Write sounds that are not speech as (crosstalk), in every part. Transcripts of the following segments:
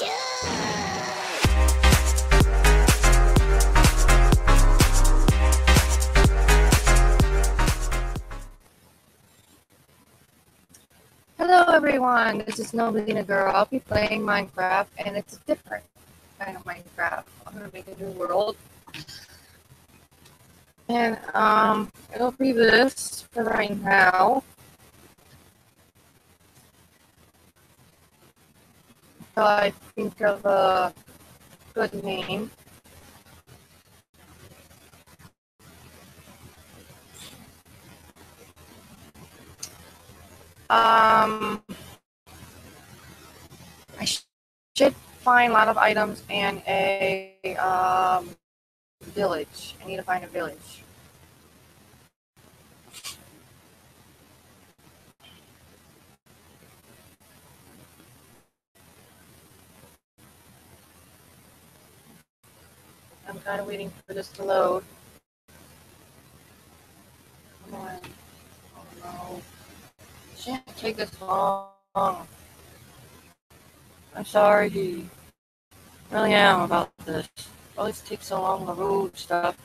Hello everyone, this is Neblina Girl. I'll be playing Minecraft and it's a different kind of Minecraft. I'm gonna make a new world. And um it'll be this for right now. I think of a good name. Um, I sh- should find a lot of items and a um, village. I need to find a village. I'm kind of waiting for this to load. Come on. Oh no. It Shouldn't take this long. I'm sorry. He really am about this. Always takes so long to load stuff.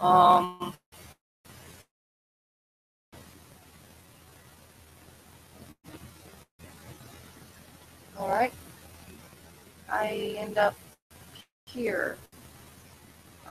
Um. All right. I end up here.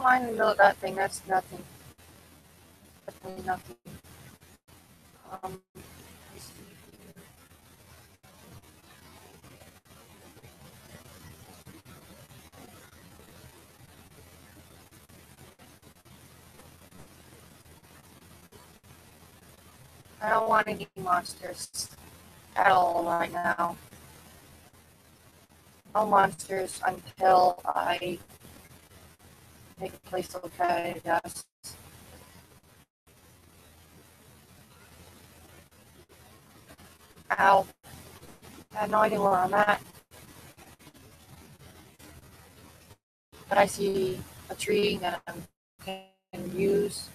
don't mind the that thing. That's nothing. Definitely nothing. Um. I don't want any monsters at all right now. No monsters until I make a place okay, I guess. Ow. I have no idea where I'm at. But I see a tree that I can use.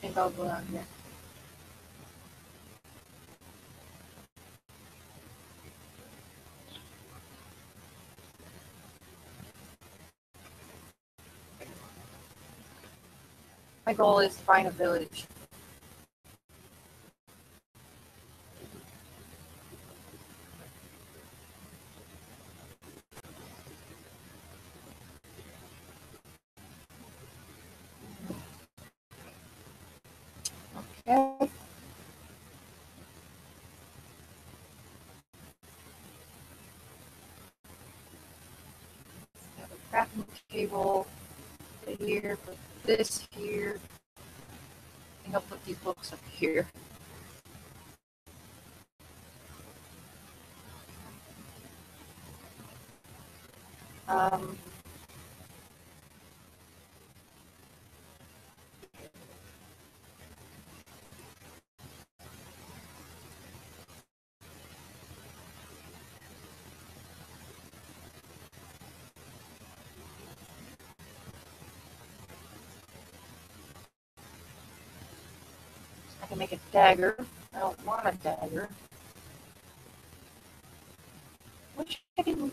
Think I'll go down here. My goal is to find a village. Okay. Have a crafting table here, put this here. I think I'll put these books up here. Um, dagger. I don't want a dagger. Wish I could.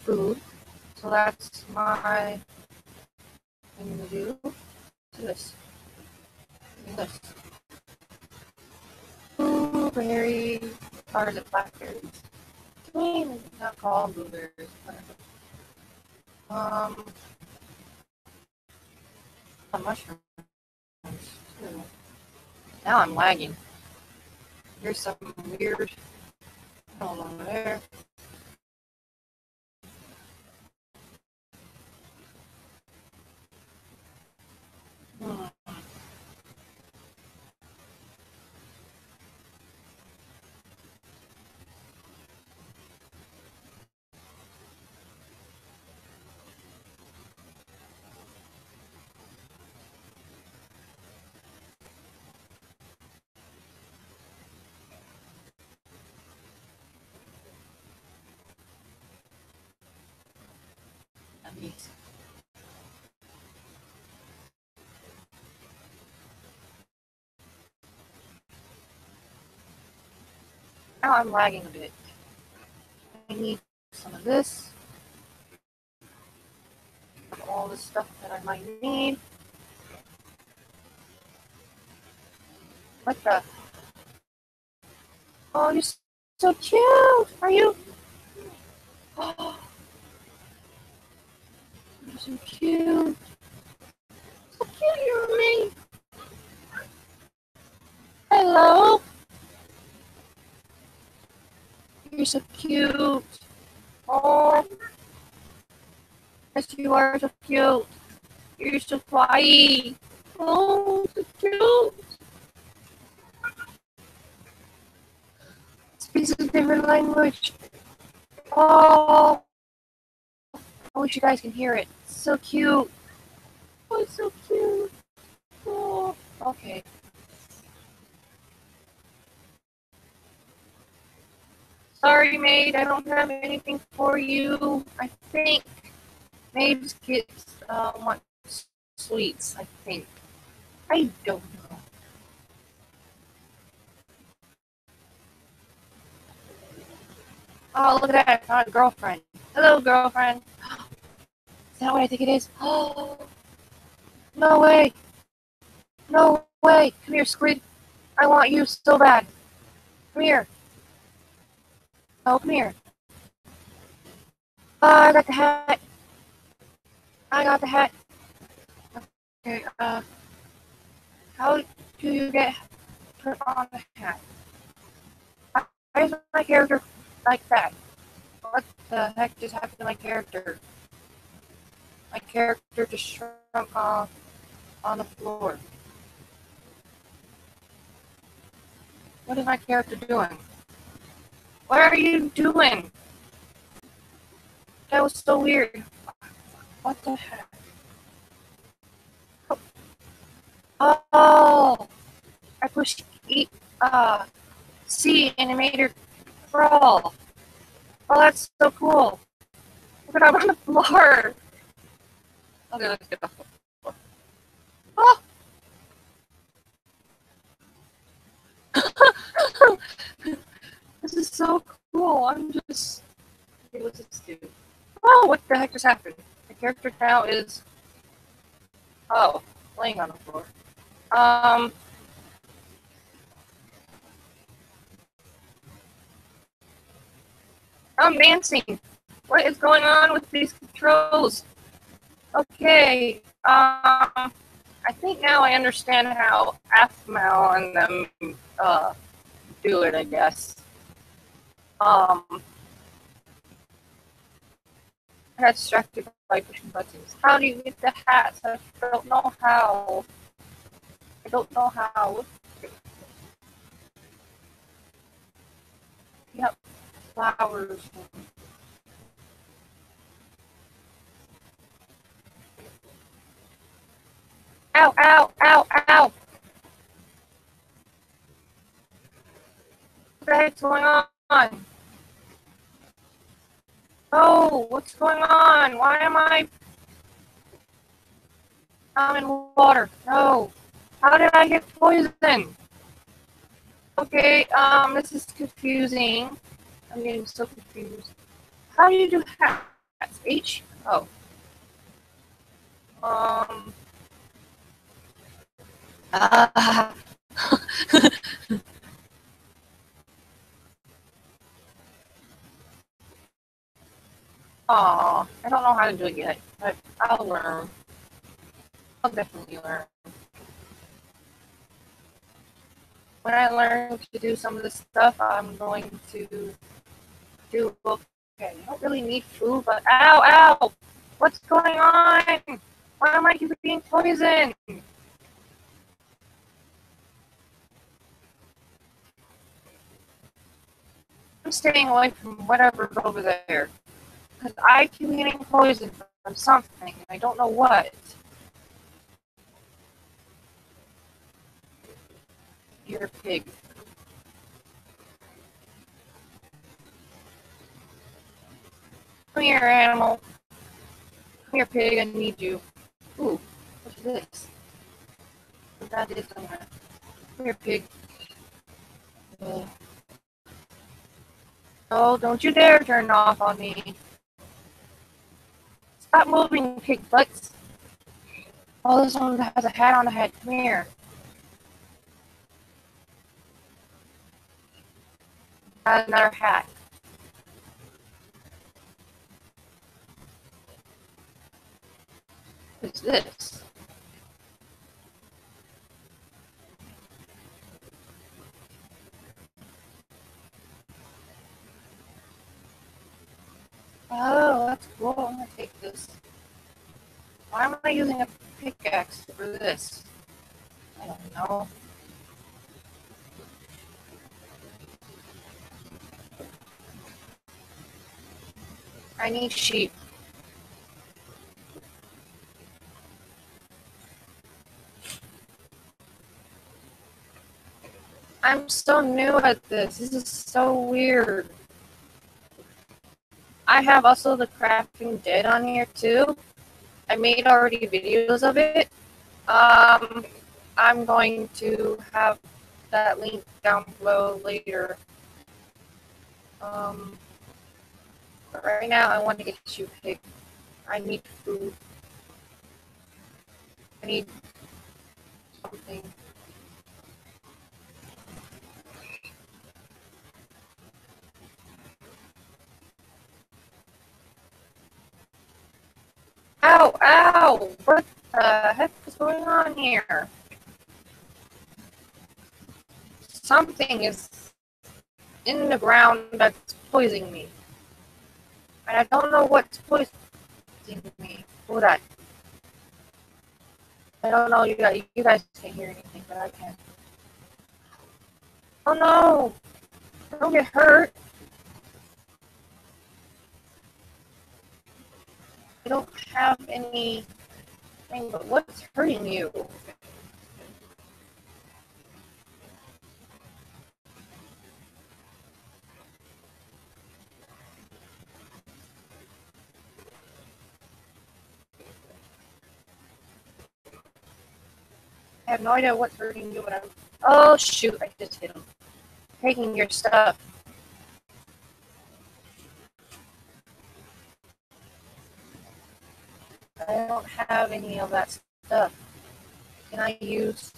Food. So that's my. Do this. This. blueberry, or is it blackberries? It's not called blueberries. Um, mushrooms. too. Now I'm lagging. Here's some weird. Hold on there. Now I'm lagging a bit. I need some of this. All the stuff that I might need. What the? Oh, you're so cute. Are you? (gasps) Oh, so cute. So cute, you're me. Hello. You're so cute. Oh, yes, you are so cute. You're so kawaii. Oh, so cute. Speaks a different language. Oh, I wish you guys can hear it. So cute. Oh, it's so cute. Oh, okay. Sorry, maid, I don't have anything for you. I think maids kids uh, want sweets, I think. I don't know. Oh, look at that. I found a girlfriend. Hello, girlfriend. Is that what I think it is? Oh, (gasps) no way. No way. Come here, squid. I want you so bad. Come here. Oh, come here. Oh, I got the hat. I got the hat. Okay, uh, how do you get put on the hat? Why is my character like that? What the heck just happened to my character? My character just shrunk off on the floor. What is my character doing? What are you doing? That was so weird. What the heck? Oh, I pushed E, uh, C and crawl. Oh, that's so cool. Look at I'm on the floor. Okay, let's get off. Oh! (laughs) this is so cool. I'm just. Okay, what's this do? Oh, what the heck just happened? The character now is. Oh, laying on the floor. Um. I'm dancing. What is going on with these controls? Okay. Um. I think now I understand how Aphmau and them uh, do it. I guess. Um. I got distracted by pushing buttons. How do you get the hats? I don't know how. I don't know how. Yep, flowers. Ow, ow, ow, ow. What the heck's going on? Oh, what's going on? Why am I? I'm in water. No. How did I get poisoned? Okay, um, this is confusing. I'm getting so confused. How do you do hats? H? Oh. Um. Uh, (laughs) Aw, I don't know how to do it yet, but I'll learn. I'll definitely learn. When I learn to do some of this stuff, I'm going to do. Okay, I don't really need food, but ow, ow! What's going on? Why am I being poisoned? I'm staying away from whatever's over there. Because I keep getting poisoned from something, and I don't know what. You're a pig. Come here, animal. Come here, pig. I need you. Ooh, what's this? That is somewhere. Come here, pig. Oh, don't you dare turn off on me. Stop moving, pig butts. Oh, this one has a hat on the head. Come here. Got another hat. What's this? Oh, that's cool. I'm gonna take this. Why am I using a pickaxe for this? I don't know. I need sheep. I'm so new at this. This is so weird. I have also the crafting dead on here too. I made already videos of it. Um, I'm going to have that link down below later. Um, but right now I want to get you picked. I need food. I need something. Ow! What the heck is going on here? Something is in the ground that's poisoning me. And I don't know what's poisoning me. Hold that? I don't know, you guys, you guys can't hear anything, but I can. Oh no! Don't get hurt. I don't have any thing, but what's hurting you? I have no idea what's hurting you, but I'm. Oh shoot! I just hit him. Taking your stuff. I don't have any of that stuff. Can I use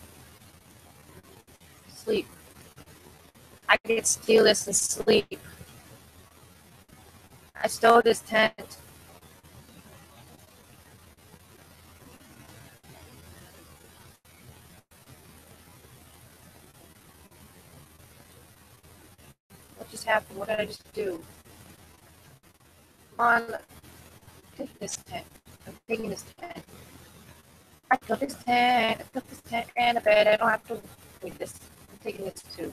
sleep? I could steal this and sleep. I stole this tent. What just happened? What did I just do? Come on, take this tent. Taking this tent. I took this tent. I took this tent and a bed. I don't have to read this. I'm taking this too.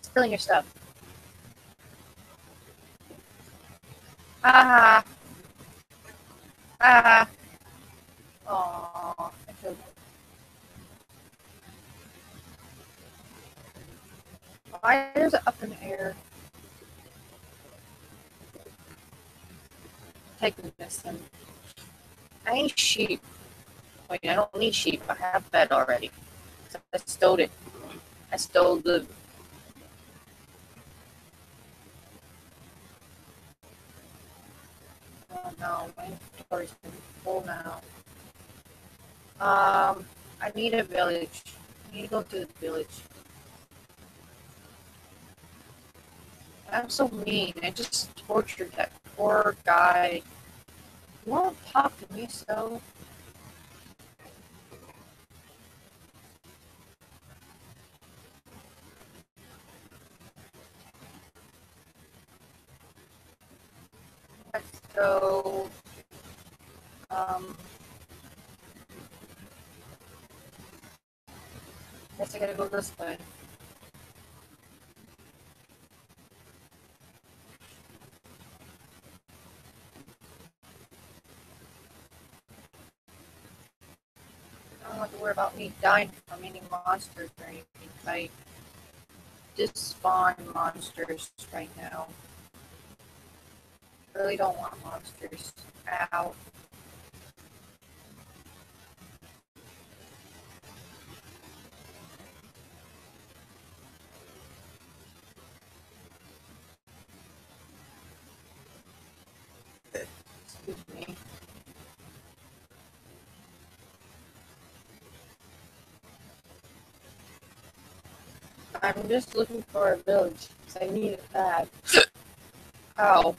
Stealing your stuff. Ah. Ah. Aww. I feel Why is it up in the air? Taking this and I need sheep. Wait, I don't need sheep. I have that already. I stole it. I stole the. Oh no, my inventory's full now. Um, I need a village. I need to go to the village. I'm so mean. I just tortured that poor guy. Won't talk to me, so. Let's go. Um. Guess I gotta go this way. I don't have to worry about me dying from any monsters or anything. I just spawn monsters right now. Really don't want monsters. Ow. I'm just looking for a village I need it bad. (coughs) Ow.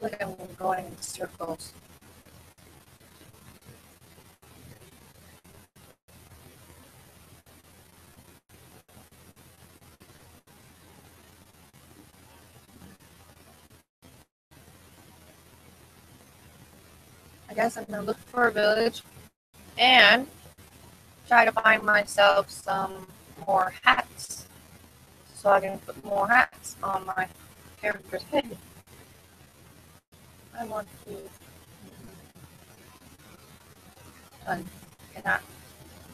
Like I'm going in circles. Guess I'm gonna look for a village and try to find myself some more hats so I can put more hats on my character's head. I want to. Done. Can I?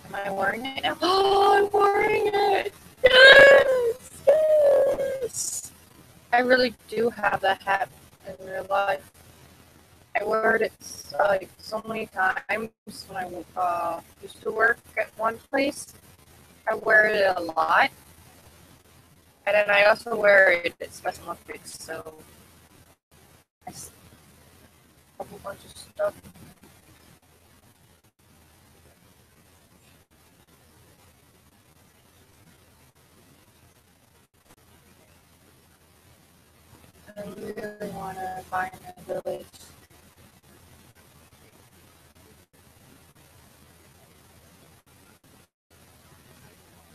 Am I wearing it now? Oh, (gasps) I'm wearing it! Yes! Yes! I really do have that hat in real life. I wear it uh, so many times when I uh, used to work at one place. I wear it a lot. And then I also wear it at Special Olympics, so I a whole bunch of stuff. I really want to find a village.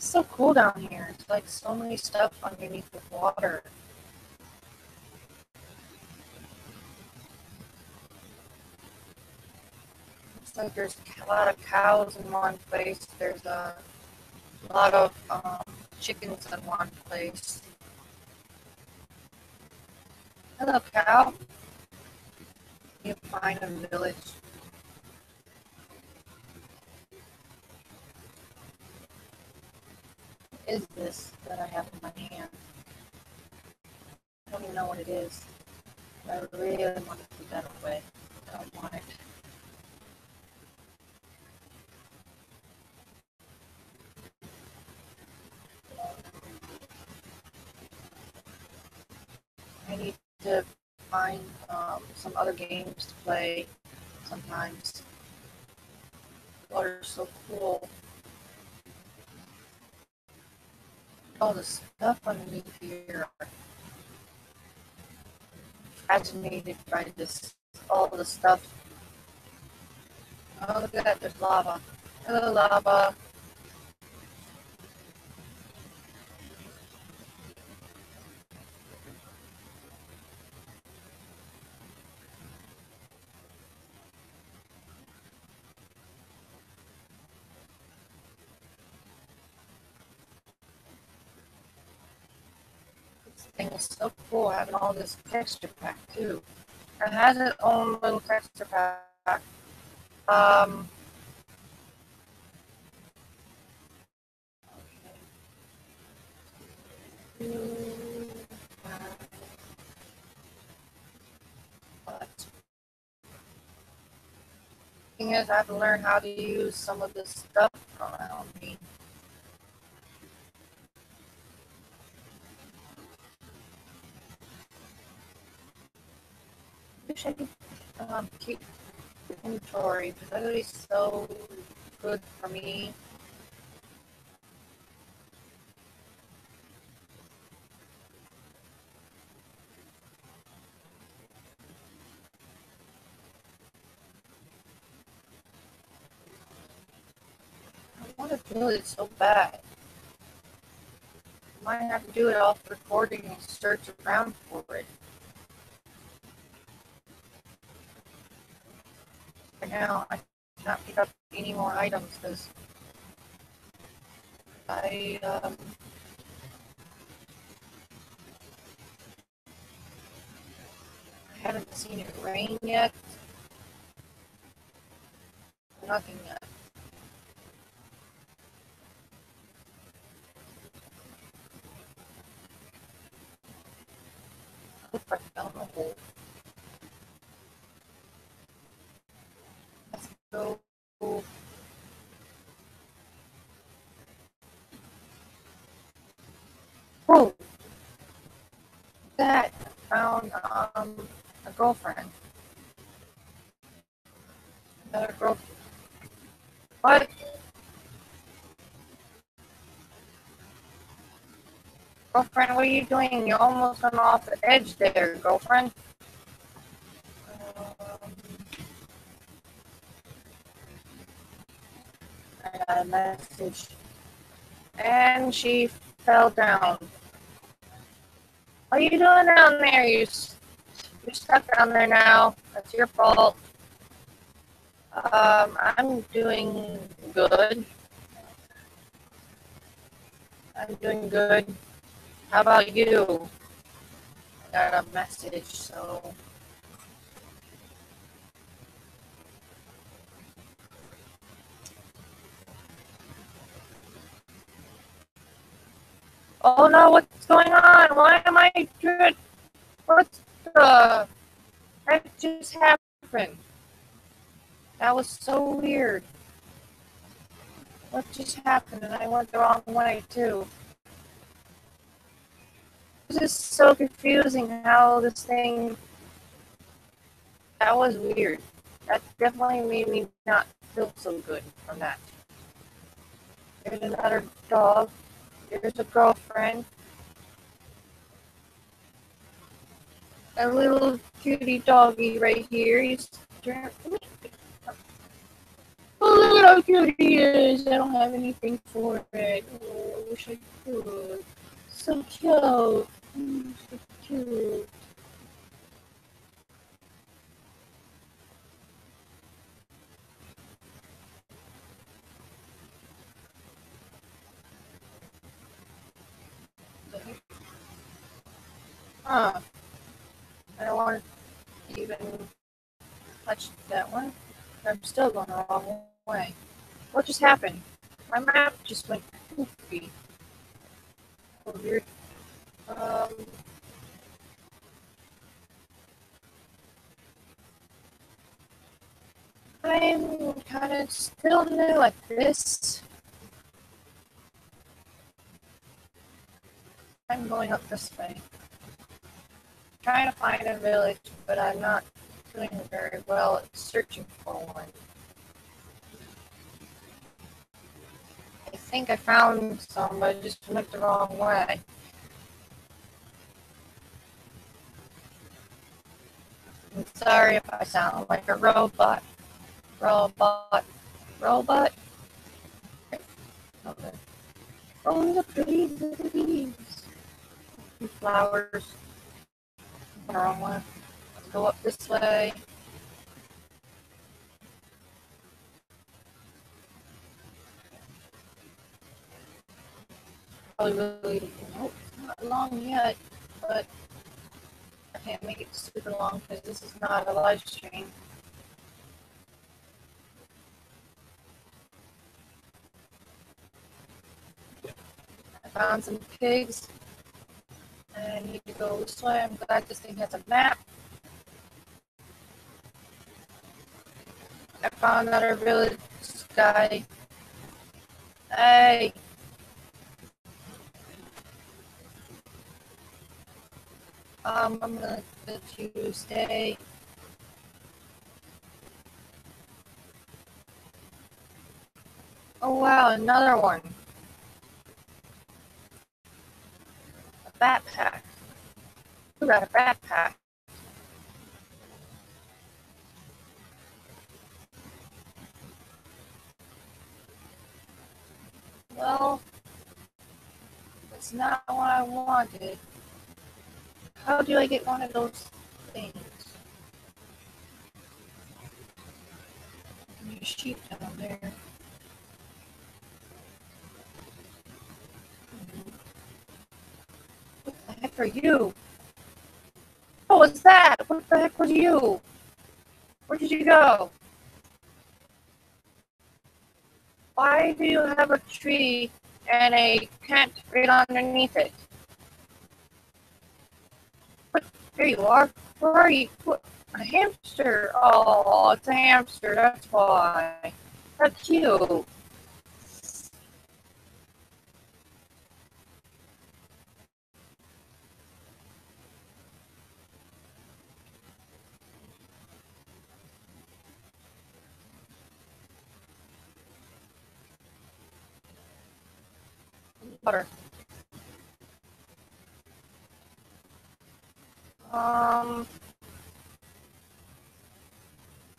It's so cool down here. It's like so many stuff underneath the water. It's like there's a lot of cows in one place. There's a lot of um, chickens in one place. Hello, cow. You find a village. Is this that I have in my hand? I don't even know what it is. I really want to put that away. I don't want it. I need to find um, some other games to play sometimes. What are so cool. All the stuff underneath here. Fascinated by this, all the stuff. Oh, look at that, there's lava. Hello, lava. This thing is so cool having all this texture pack too. It has its own little texture pack. Um, thing is, I have to learn how to use some of this stuff around me. Wish I could um, keep inventory because that would be so good for me. I want to do it so bad. Might have to do it off recording and search around for it. Now, I cannot pick up any more items because I um, haven't seen it rain yet. Nothing yet. I found a hole. Let's go. Oh, that found um a girlfriend. Another girl. What? Girlfriend, what are you doing? You almost went off the edge there, girlfriend. Um, I got a message. And she fell down. Are you doing down there? You, you're stuck down there now. That's your fault. Um, I'm doing good. I'm doing good. How about you? I got a message, so. Oh no, what's going on? Why am I good? What's the. That just happened. That was so weird. What just happened? And I went the wrong way, too. This is so confusing how this thing. That was weird. That definitely made me not feel so good from that. There's another dog. There's a girlfriend. A little cutie doggy right here. He's how cute he is. I don't have anything for it. Oh, I wish I could. So cute. Mm, so cute. Huh. I don't want to even touch that one. I'm still going the wrong way. What just happened? My map just went goofy. Oh, weird. Um. I'm kind of still new at this. I'm going up this way. Trying to find a village, but I'm not doing very well at searching for one. I think I found some, but I just went the wrong way. I'm sorry if I sound like a robot. Robot. Robot. Okay. Oh, the the leaves. Flowers. The wrong one. Let's go up this way. Probably really, nope, not long yet, but I can't make it super long because this is not a live stream. I found some pigs. I need to go this way. I'm Glad this thing has a map. I found another village guy. Hey. Um, I'm gonna let you stay. Oh wow, another one. Backpack. Who got a backpack? Well, it's not what I wanted. How do I get one of those things? There's sheep down there. Are you? What was that? What the heck was you? Where did you go? Why do you have a tree and a tent right underneath it? What? There you are. Where are you? What? A hamster. Oh, it's a hamster. That's why. That's cute. Water. Um.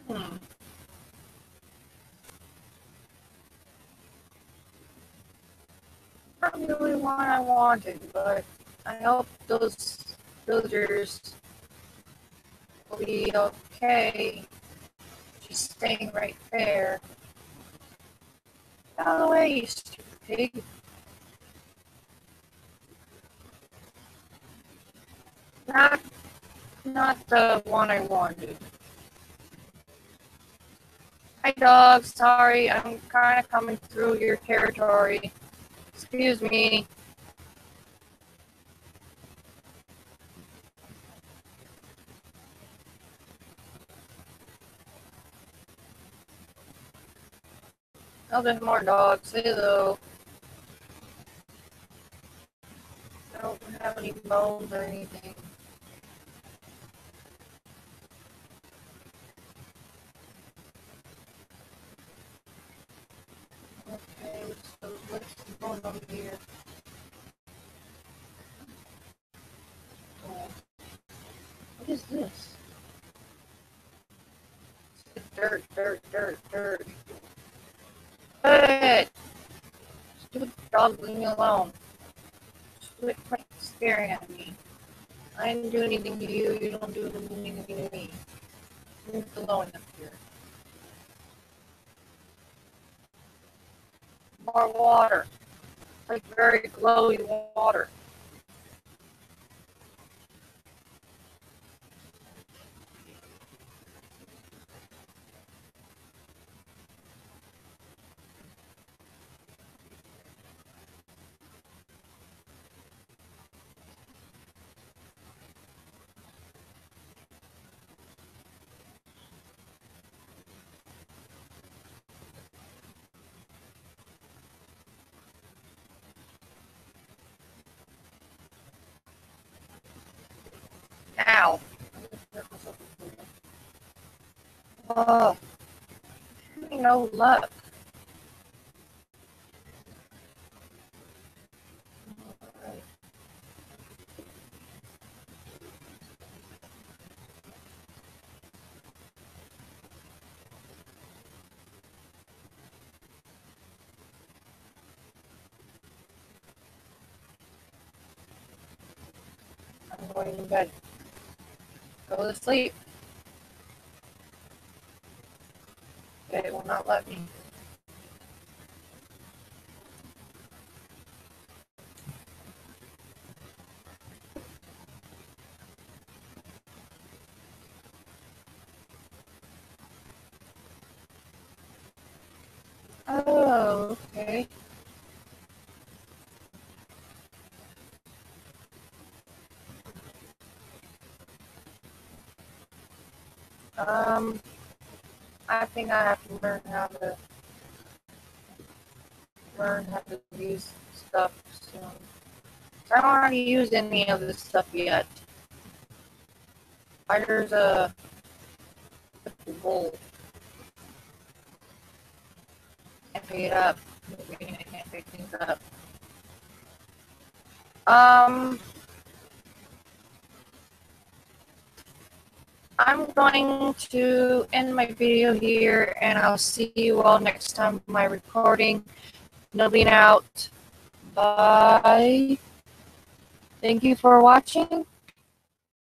Hmm. Not really what I wanted, but I hope those villagers will be okay. She's staying right there. Out of the way, you stupid pig. Not, not the one I wanted. Hi, dog. Sorry, I'm kind of coming through your territory. Excuse me. Oh, there's more dogs. Hello. I don't have any bones or anything. Okay, so on here? What is this? Dirt, dirt, dirt, dirt. Hey! Stupid dog, leave me alone. Quit staring at me. I didn't do anything to you, you don't do anything to me. Leave me alone up here. More water. Like very glowy water. Ow. Oh, no luck. I'm going to bed. Go to sleep. It will not let me. Oh, okay. Um, I think I have to learn how to learn how to use stuff soon. I don't want to use any of this stuff yet. There's a bowl. I can't pick it up. I can't pick things up. Um, I'm going to end my video here, and I'll see you all next time my recording. Nubbing out. Bye. Thank you for watching.